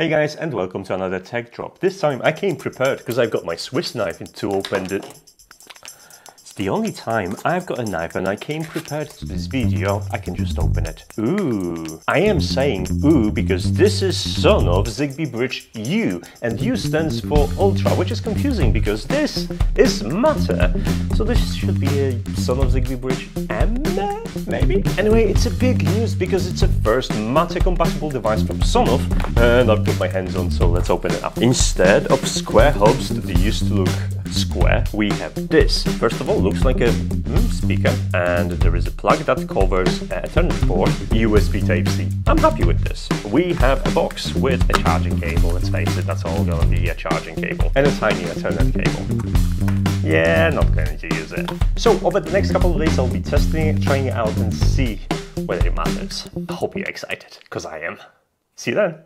Hey guys and welcome to another tech drop. This time I came prepared because I've got my Swiss knife to open it. The only time I've got a knife and I came prepared to this video, I can just open it. Ooh. I am saying ooh because this is Sonoff Zigbee Bridge U and U stands for Ultra which is confusing because this is Matter. So this should be a Sonoff Zigbee Bridge M maybe? Anyway, it's a big news because it's a first Matter compatible device from Sonoff and I've put my hands on so let's open it up. Instead of square hubs that they used to look square, we have this. First of all, looks like a mm, speaker and there is a plug that covers a Ethernet port, USB Type-C. I'm happy with this. We have a box with a charging cable, let's face it, that's all gonna be a charging cable and a tiny Ethernet cable. Yeah, not going to use it. So over the next couple of days I'll be testing it, trying it out and see whether it matters. I hope you're excited, because I am. See you then.